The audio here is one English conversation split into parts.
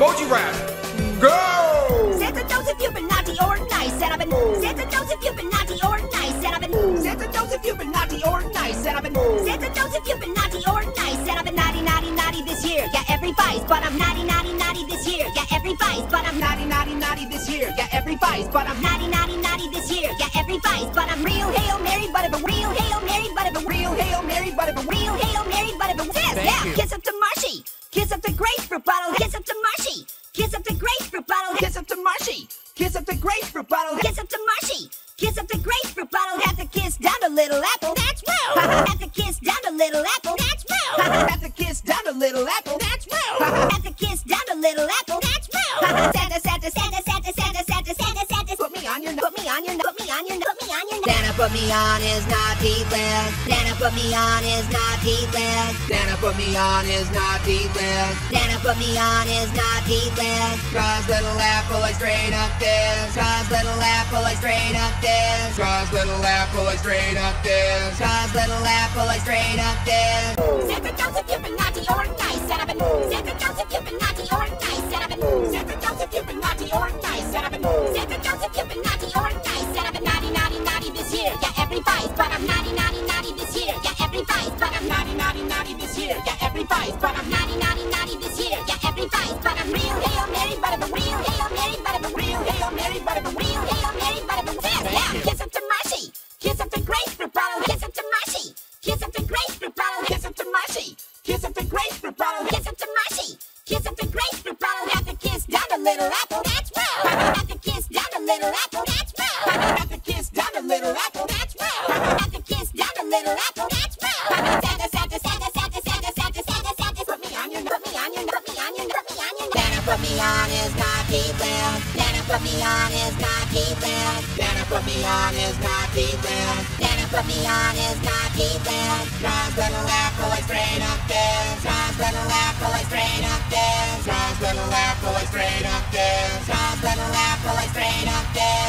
emoji rap. Go! Santa knows if you've been naughty or nice, and I've been. Santa knows if you've been naughty or nice, and I've been. Santa knows if you've been naughty or nice, and I've been. Santa knows if you've been naughty or nice, and I've been naughty, naughty, naughty this year. Yeah, every vice, but I'm naughty, naughty, naughty this year. Yeah, every vice, but I'm naughty, naughty, naughty this year. Yeah, every vice, but I'm naughty, naughty, naughty this year. Yeah, every vice, but I'm real hail Mary, but if a real hail Mary, but if a real hail Mary, but if a real hail Mary, but if a yes, yeah. you. Kiss up to Marshy, Kiss up the grapefruit bottle, kiss up to mushy. Kiss up the grapefruit bottle, kiss up to mushy. Kiss up the grapefruit bottle, kiss up to mushy. Kiss up the grapefruit bottle, have to kiss down the little apple. That's real. have to kiss down the little apple. That's real. have to kiss down the little apple. That's real. have to kiss down the little apple. That's real. Santa, Santa, Santa, Santa, Santa, Santa, Santa, Santa. Put me on your, put me on your, put me on your, put me on your. Santa put me on his naughty list. Santa put me on his naughty list. Santa put me on his naughty list. Santa put me on his naughty list. Cause little apple is straight up this. Cause little apple is straight up this. Cause little apple is straight up this. Cause little apple is straight up this. Santa knows if you've been naughty or nice, and I've. Santa knows if you've been naughty or nice, and I've. Santa knows if you've been naughty or nice, and I've. Santa knows if you've been naughty or nice, and I've been naughty, this year. Yeah, every vice, but I'm naughty, naughty, naughty this year. Yeah, every vice, but I'm naughty, naughty, naughty this year. Yeah, every vice, but I'm naughty, naughty, naughty this year. Yeah, every vice, but I'm real. Hail Mary, but I'm real. Hail Mary, but I'm real. Hail Mary, but I'm real. Hail Mary, but I'm yes, yeah. Kiss up to Marshy, kiss up to grapefruit bottle, kiss up to Marshy, kiss up to grapefruit bottle, kiss up to Marshy, kiss up to grapefruit bottle, kiss up to Marshy, kiss up to grapefruit bottle, have to kiss down a little apple, that's real. Have to kiss down a little apple, that's that's. Santa, Santa, Santa, Santa, Santa, Santa, Santa, Santa, put me on your, put me on your, put me on your, put me on your. Santa put me on his. Santa put me on his. Santa put me on his. Santa put me on his is straight up is straight up is straight up is straight up this.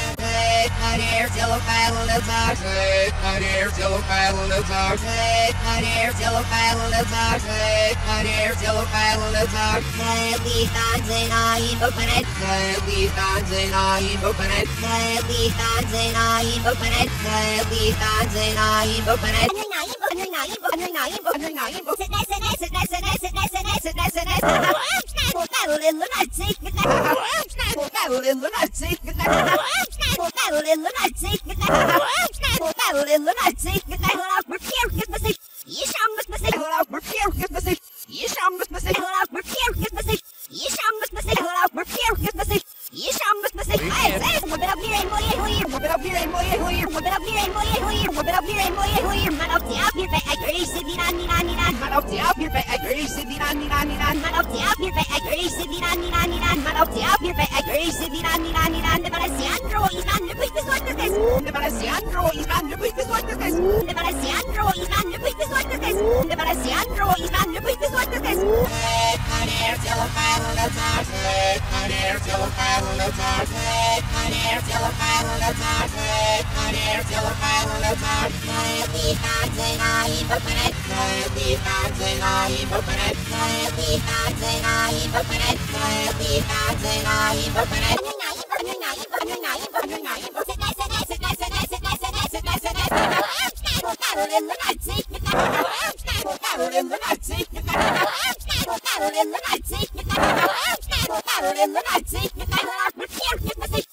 Anir Telephile is toxic. Anir Telephile is toxic. Anir Telephile is toxic. Anir Telephile I'm Highly toxic, I open it. Highly toxic, I open it. Highly toxic, I open it. Highly toxic, I'm open it. I'm naive, I'm naive, I'm naive, I'm naive, I'm naive. の夏晴れる情報の夏耐えてたぜない僕ね耐えてたぜない僕ね耐えてたぜない僕ね耐えてたぜない僕ね俺の街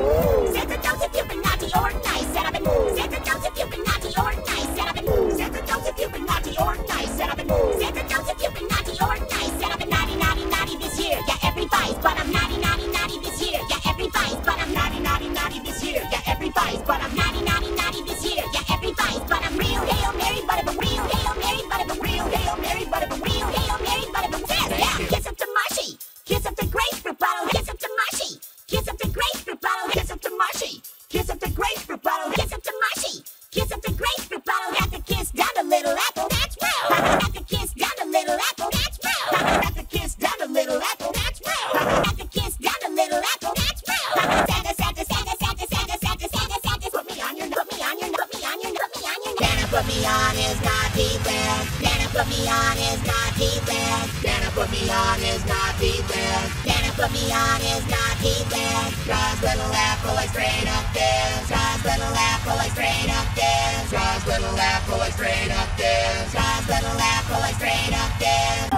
Yes. me on his naughty list. Nana put me on his naughty list. Nana put me on his naughty list. Nana put me on his naughty list. Draws little apple like straight up this. Draws little apple like straight up this. Draws little apple like straight up this. Draws little apple like straight up this.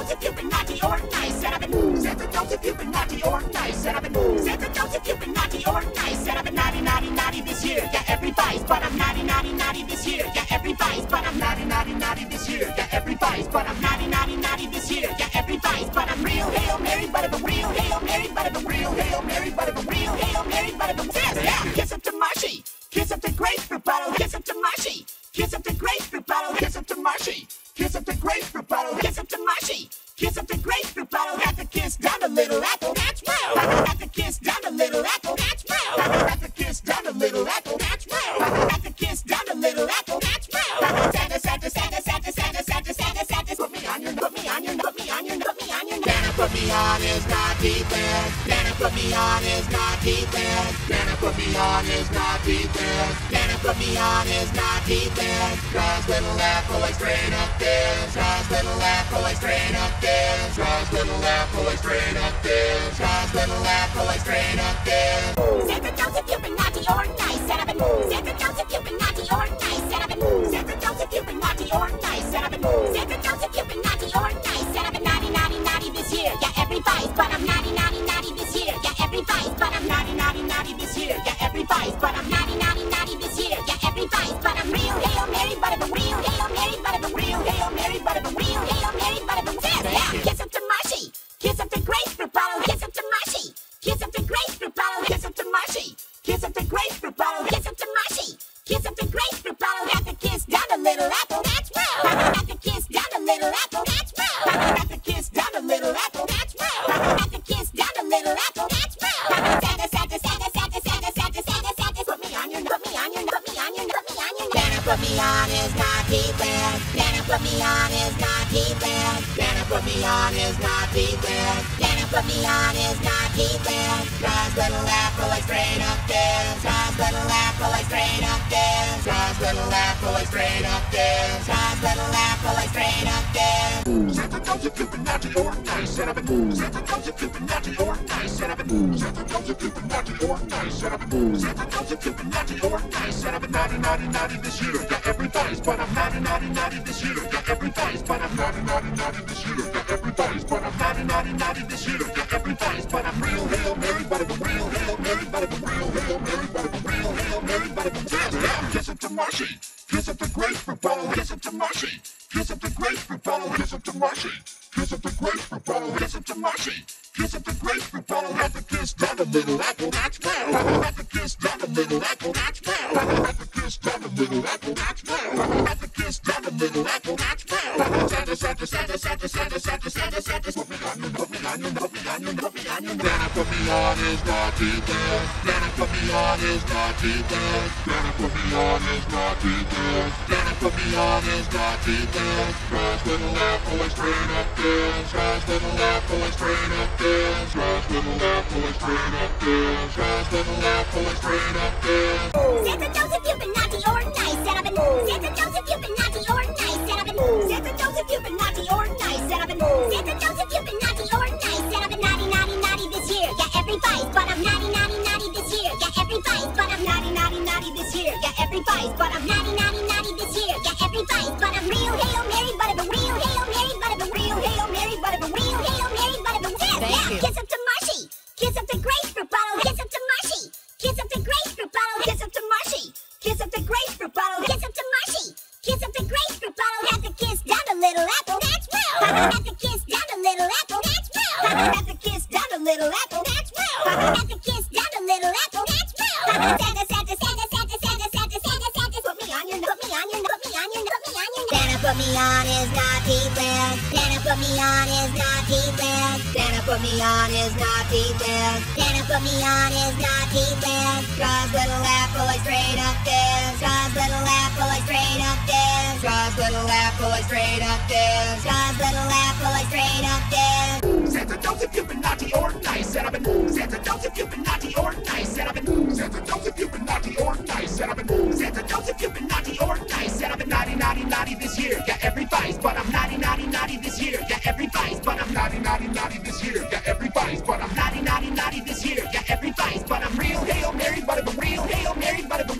I'll give you beyond is not detailed. Planet from beyond is not detailed. Rise little apple like straight up this. Rise little apple like straight up this. Rise little apple like straight up this. Rise little apple like straight up this. Santa Claus if you've been naughty or nice, set up and Santa Claus if you've been naughty or nice, set up and Santa Claus if you've been naughty or nice, set up and Santa Claus if you've been naughty or nice, set up and naughty, naughty, naughty this year. Yeah, everybody's but I'm not. Yeah, but I'm naughty, naughty, naughty this year. Yeah, his Nike band. Nana put me on his Nike band. Nana put me on his Nike band. Rise little apple like straight up there. Rise little apple like straight up there. Rise little apple like straight up there. Rise little apple like straight up dance. Santa Claus, you're creeping out to your nice set up and move. Santa Claus, you're creeping out to your nice set up and move. Santa Claus, you're creeping out to your nice set up and move. Santa Claus, you're creeping out to your nice set up and naughty, naughty, naughty this year. Yeah, everybody's but I'm naughty, naughty, naughty this year. Yeah, every vice, but I'm naughty, naughty, naughty this year. Got every vice, but I'm naughty, naughty, naughty this year. Got every vice, but I'm real hail Mary, but I'm real hail Mary, but I'm real hail Mary, but I'm real hail Mary, but I'm down. Kiss it to Marshy. Kiss up the grapefruit bottle, kiss up to Marshy. Kiss up the grapefruit bottle, kiss up to Marshy. Kiss up the grapefruit bottle, kiss up to Marshy. Kiss up the grapefruit bottle, have to kiss down the little apple, that's well. Have to kiss down the little apple, that's well. Have to kiss down the little apple, that's well. Have to kiss down the little apple, that's well. Santa, Santa, Santa, Santa, Santa, Santa, Santa, Santa, put onion, rub the onion. Then I put me on his naughty list. Then I put me on his naughty list. Then I put me on his naughty list. Then I put me on his naughty list. Rush little laugh, always straight up this. Rush little laugh, always straight up this. Rush little laugh, always straight up this. Rush little laugh, always straight up this. Santa Joseph, you've been naughty or nice. Set up and Santa Joseph, you've been naughty or nice. Set up and Santa Joseph, you've been naughty or nice. Santa Joseph, you've been naughty year. Got every vice, but I'm naughty, naughty, naughty this year. Yeah, everybody's but I'm naughty, naughty, naughty this year. Yeah, everybody's but I'm naughty, naughty, this. Draws little apple like straight up this. Draws little apple like straight up this. Santa Joseph, you've been naughty or nice, Santa Joseph, you've been naughty or nice, Santa Joseph, you've been naughty or nice, Santa Joseph, you've been naughty or nice, I've been naughty, naughty, naughty this year. Got every vice, but I'm naughty, naughty, naughty this year. Got every vice, but I'm naughty, naughty, naughty this year. Got every vice, but I'm naughty, naughty, naughty this year. Got every vice, but I'm real hail Mary, but I'm a real hail Mary, but I'm a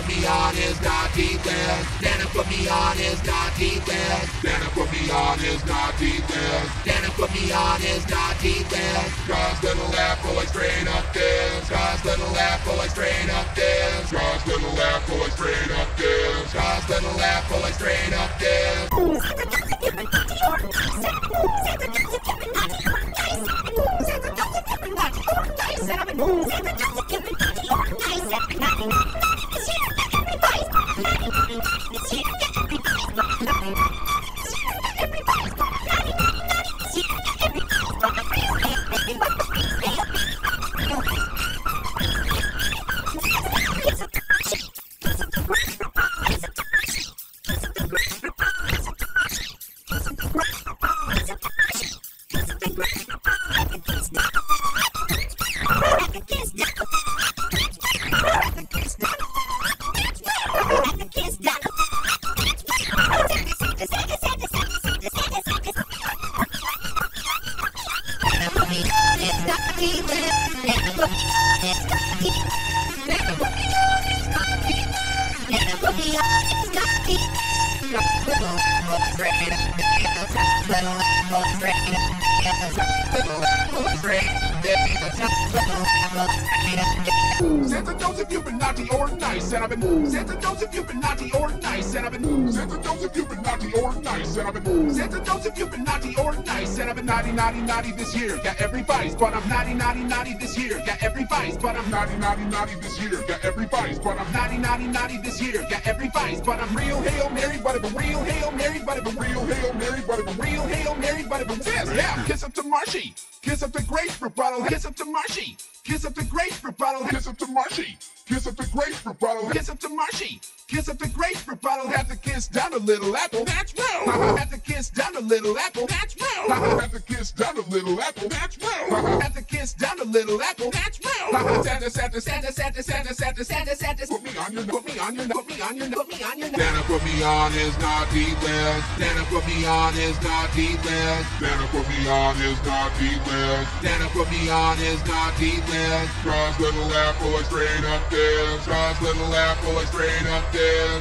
put me on his God defense. Nana put me on his God defense. Nana put me on his God defense. Nana put me on his God defense. God's little laugh boy straight up this. God's little laugh boy straight up this. God's little laugh boy straight up this. God's little laugh boy straight up this. I've been Santa if you've been naughty or nice, and I've been Santa if you've been naughty or nice, and I've been Santa if you've been naughty or nice, and I've been naughty, naughty, naughty this year. Got every vice, but I'm naughty, naughty, naughty this year. Got every vice, but I'm naughty, naughty, naughty this year. Got every vice, but I'm naughty, naughty, naughty this year. Got every vice, but I'm real hail Mary, but I'm real hail Mary, but I'm real hail Mary, but I'm real hail Mary, but I'm yes, yeah. Kiss up to Marshy, kiss up the grapefruit bottle, kiss up to Marshy, kiss up the grapefruit bottle, kiss up to Marshy. Kiss up the grapefruit bottle, kiss up to Marshy. Kiss up the grapefruit, I don't have to kiss down a little apple. That's real. I have to kiss down a little apple. That's real. I have to kiss down a little apple. That's real. I have to kiss down a little apple. That's real. Santa, Santa, Santa, Santa, Santa, Santa, Santa, Santa. Put me on your, put me on your, put me on your, put me on your. Santa put me on his naughty list. Santa put me on his naughty list. Santa put me on his naughty list. Santa put me on his naughty list. Cross little apple straight up there. Cross little apple straight up there.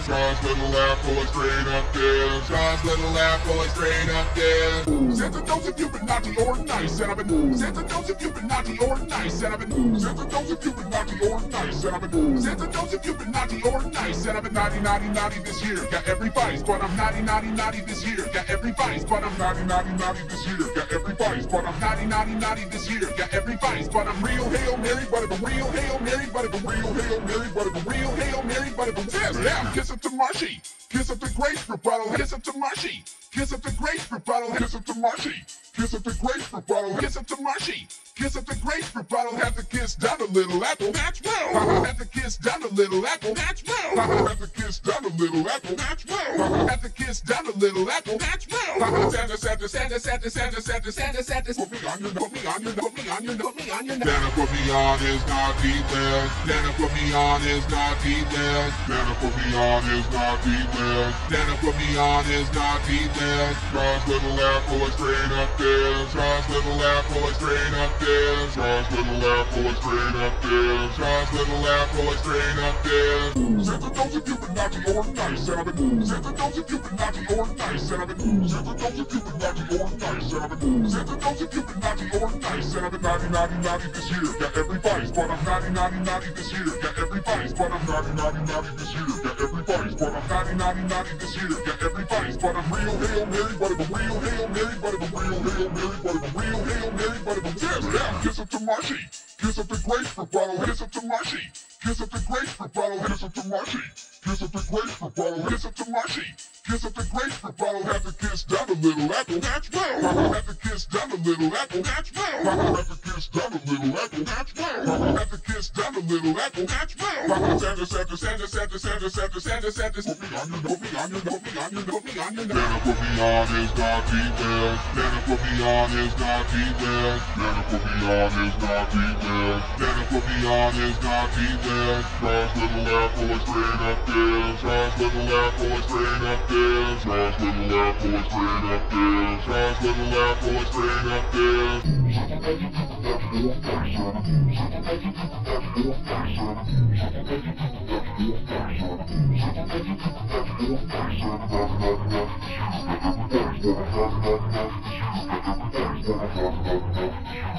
Cross little apple is straight up there. Cross little apple is straight up there. Santa knows if you've been naughty or nice, and I've been Santa knows if you've been naughty or nice, and I've been Santa knows if you've been naughty or nice, and I've been Santa knows if you've been naughty or nice, and I've been naughty, naughty, naughty this year. Got every vice, but I'm naughty, naughty, naughty this year. Got every vice, but I'm naughty, naughty, naughty this year. Got every vice, but I'm naughty, naughty, naughty this year. Got every vice, but I'm real hail Mary, but I'm a real hail Mary, but I'm a real hail Mary, but I'm a real hail Mary, but I'm a yes, yeah. Kiss up to Marshy, kiss up the grapefruit bottle, kiss up to Marshy, kiss up the grapefruit bottle, kiss up to Marshy, kiss up the grapefruit bottle, kiss up to Marshy, kiss up the grapefruit bottle, have to kiss down a little apple. That's real. Uh-huh. have to kiss down a little apple. That's real. Uh-huh. have to kiss down a little apple. That's real. Uh-huh. have to kiss down a little apple. That's real. Santa, Santa, Santa, Santa, Santa, Santa, Santa, Santa, put me on your, put me on your, put me on your, put me on your. Santa put me on his naughty list. Santa put me on his naughty list. Santa put me on his naughty list. Santa put me on his naughty list. Cross little apple is straight up there. Cross little apple is straight up there. Cross little apple is straight up there. Cross little apple is straight up there. Santa knows if you've been naughty or nice, and I've been Santa knows if you've been naughty or nice, and I've been Santa knows if you've been naughty or nice, and I've been Santa knows if you've been naughty or nice, and I've been naughty, naughty, naughty this year. Got every vice, but I'm naughty, naughty, naughty this year. Got every vice, but I'm naughty, naughty, naughty this year. Got every vice, but I'm naughty, naughty, naughty this year. Got every vice, but I'm real hail Mary, but I'm real hail Mary, but I'm a real hail Mary, but a real hail Mary, but a yes, yeah. Kiss up to Marshy, kiss up the grapefruit bottle, kiss up to Marshy, kiss up the grapefruit bottle, kiss up to Marshy, kiss up the grapefruit bottle, kiss up to Marshy, kiss up the grapefruit bottle, have to kiss down a little apple, that's real. Have to kiss down a little apple, that's real. Have to kiss down a little apple, that's real. Have to kiss down a little apple, that's real. Santa, Santa, Santa, Santa, Santa, Santa, Santa, Santa, put me on your, put me on your, put me on your, put me on your. Santa put me on his naughty list. Santa put me on his naughty list. Santa put me on his naughty list. Santa put me on his naughty list. Cross little apple is straight up there. Cross little apple is straight up there there. Songs with a laugh, always praying up there. Songs with a laugh, always praying up there. Thank you.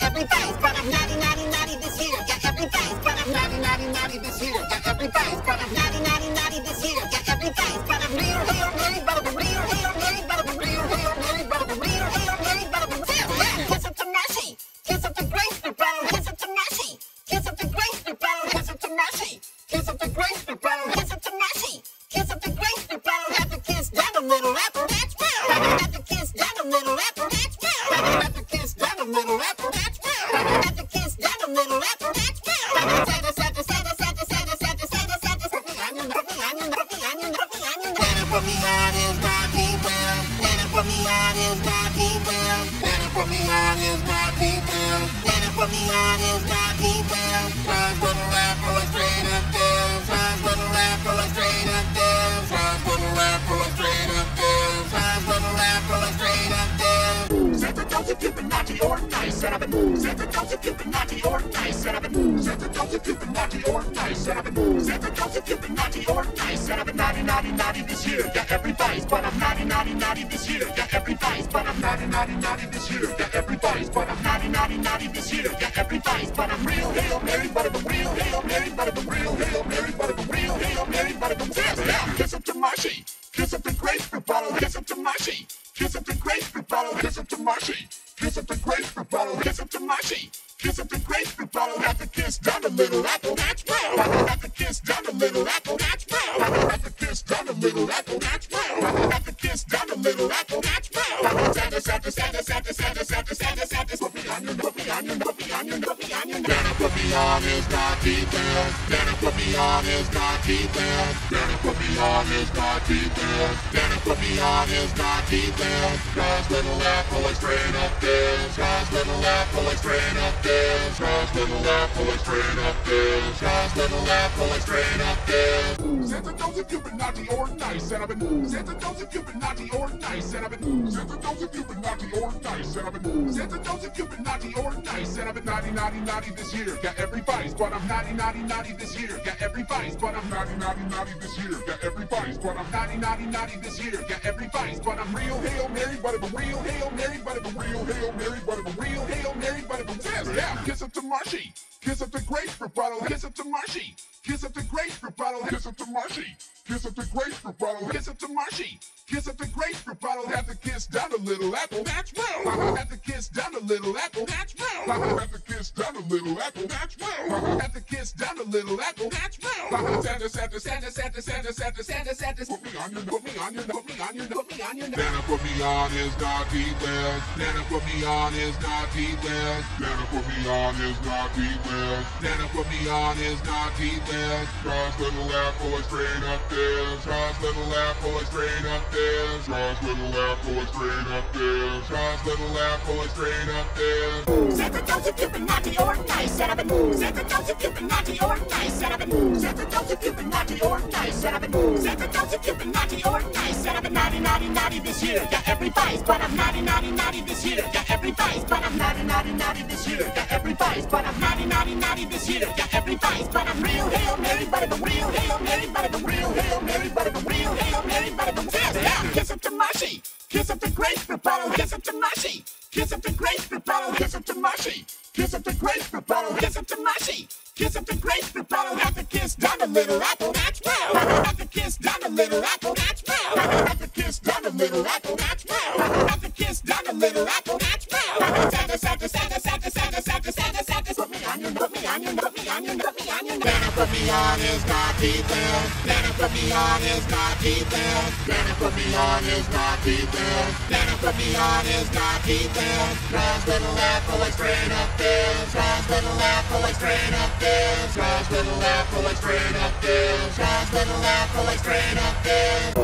Everybody's but I'm naughty, naughty. set up and move. Set the dogs if you've been naughty or nice. set up and move. Set the dogs if you've been naughty or nice. set up and move. Set the dogs if you've been naughty or nice. set up and naughty, naughty, naughty this year. Yeah, everybody's but I'm naughty, naughty, naughty this year. Yeah, everybody's but I'm naughty, naughty, naughty this year. Yeah, everybody's but I'm naughty, naughty, naughty this year. Yeah, everybody's but I'm real, real, merry, but I'm Down the middle, apple, that's brown. apple, to kiss down the middle, apple, that's brown. apple, to kiss down the middle, apple, that's brown. apple, to kiss down the middle, apple, that's brown. Sadness, Down the middle, apple, sadness, sadness, Down the middle, apple, your, put Down the middle, apple, me on Down the middle, apple, your, put Down the middle me on his God details. Danny put me on his God details. Danny put me on his God details. Danny put me on his God details. God's little apple is straight up this. God's little apple is straight up this. God's little apple is straight up this. God's little apple is straight up this. Santa knows if you've been naughty or nice, and I've been Santa Joseph Cupid, naughty or nice, and I've been Santa Joseph Cupid, naughty or nice, and I've been Santa Joseph Cupid, naughty or nice, and I've been naughty, naughty, naughty this year. Got every vice, but I'm naughty, naughty, naughty this year. Got every vice, but I'm naughty, naughty, naughty this year. Got every vice, but I'm naughty, naughty, naughty this year. Got every vice, but I'm real Hail Mary, but I'm a real Hail Mary, but I'm a real Hail Mary, but I'm a real Hail Mary, but I'm a Santa. Yeah, kiss up to Marshy, kiss up the grapefruit bottle, kiss up to Marshy, kiss up the grapefruit bottle, kiss up to Marshy, kiss up the grapefruit bottle, kiss up to Marshy, kiss up the grapefruit bottle. Have to kiss down the little apple, that's well. Have to kiss down the little apple, that's well. Have to kiss down the little apple, that's well. Have to kiss down the little apple, that's well. Santa, Santa, Santa, Santa, Santa, Santa, Santa, Santa, put me on your, put me on your, put me on your, put me on your. Santa put me on his naughty wheel. Santa put me on his naughty wheel. Santa put me on his naughty wheel. Santa put me on his naughty wheel. Tries little apple straight up there. Tries little apple straight up there. Santa doesn't. Santa doesn't. Santa doesn't. Santa doesn't naughty, naughty, naughty this year. Got everybody's, but I'm naughty, naughty, naughty this year. Got everybody's, but I'm naughty, naughty, naughty this year. Yeah, everybody's, but I'm. Got but I'm real Hail Mary, but I'm a real Hail Mary. Little apple, me on his Nike belt. Nana put me on his Nike belt. Nana put me on his Nike belt. Rise little apple, it's straight up this. Rise little apple, it's straight up this. Rise little apple, it's straight up this. Rise little apple, it's straight up this.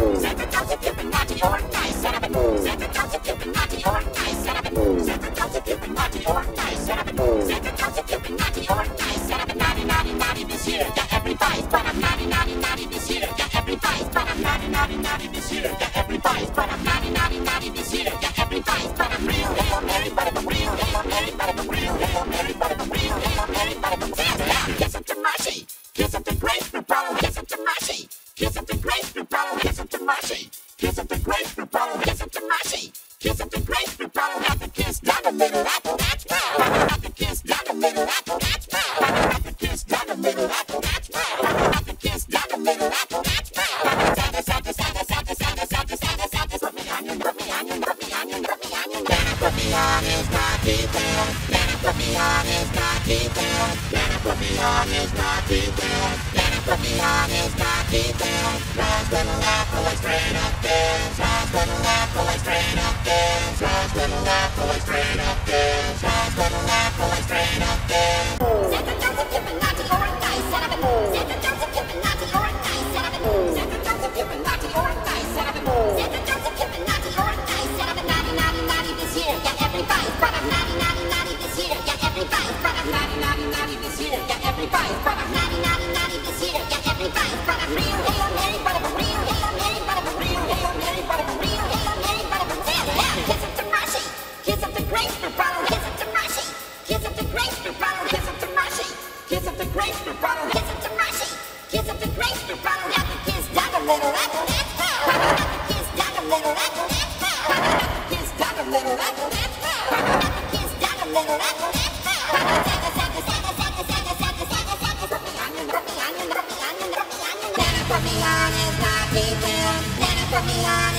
detail. Me on me on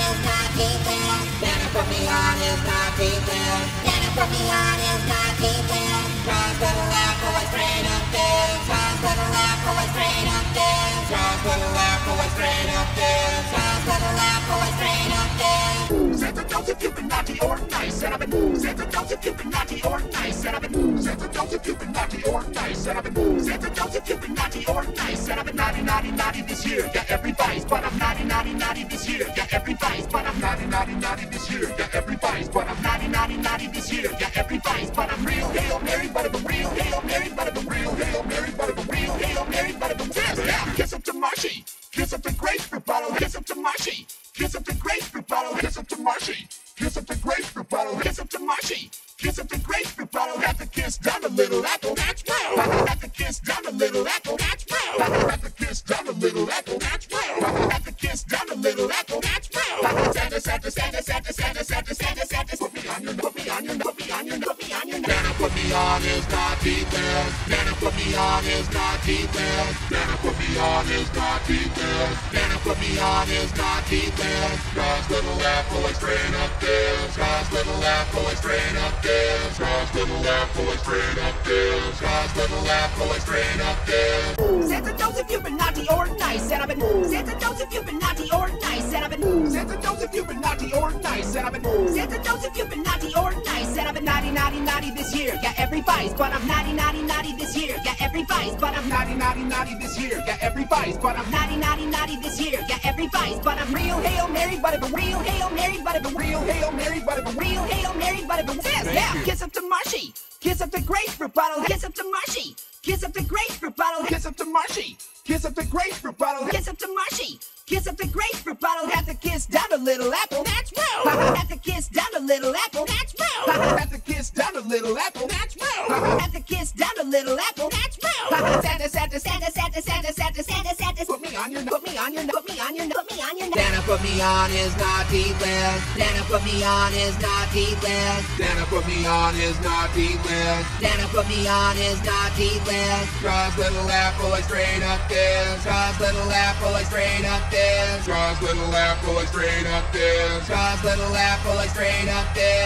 me on to the left, always straight up to straight up to straight up Santa, don't you feel naughty or nice? And I've been Santa, don't you feel naughty or nice? And I've been Santa I'm naughty, naughty, naughty this year. Yeah, every vice, but I'm naughty, naughty, naughty this year. Yeah, every vice, but I'm naughty, naughty, naughty this year. Yeah, every vice, but I'm real hail Mary, but I'm real hail Mary, but I'm real hail Mary, but I'm real hail Mary, but I'm real. Yeah, kiss up to Marshy, kiss up to grapefruit bottle, kiss up to Marshy, kiss up to grapefruit bottle, kiss up to Marshy, kiss up to grapefruit bottle, kiss up to Marshy, kiss up to grapefruit bottle, have to kiss down a little apple, that's well. Have to kiss down a little apple, that's well. Have to kiss down a little apple, that's well. Have to kiss down a little apple, that's well. Santa, Santa, Santa, Santa, on his naughty list. Nana put me on his naughty list. Nana put me on his naughty list. Nana put me on his naughty list. Straws little apple is straight up there. Straws little apple is straight up there. Straws little apple is straight up there. Straws little apple is straight up there. Santa Joseph, you've been naughty or nice, and I've been Santa Joseph, you've been naughty or nice, and I've been Santa Joseph, you've been naughty or nice, and I've been Santa Joseph, you've been naughty naughty, naughty, this year. Yeah, every vice, but I'm naughty, naughty, naughty this year. Yeah, every vice, but I'm naughty, naughty, naughty this year. Yeah, every vice, but I'm naughty, naughty, naughty this year. Yeah, every vice, but I'm real hail Mary, but I'm a real hail Mary, but I'm a real hail Mary, but I'm a real hail Mary, but I'm a yes, yeah. Kiss up to Marshy, kiss up to grapefruit bottle, kiss up to Marshy, kiss up to grapefruit bottle, kiss up to Marshy, kiss up to grapefruit bottle, kiss up to Marshy, Kiss up the grapefruit bottle, have to kiss down a little apple. That's real. have to kiss down a little apple. That's real. have to kiss down a little apple. That's real. have to kiss down a little apple. That's real. Santa, Santa, Santa, Santa, Santa, Santa, Santa put put me on your put Dana put me on is not list. Dana put me on his naughty list. Dana put me on his naughty list. Dana put me on his naughty list. Draws little apple like straight up this. Draws little apple like straight up this. Draws little apple like straight up this. Draws little apple like straight up this.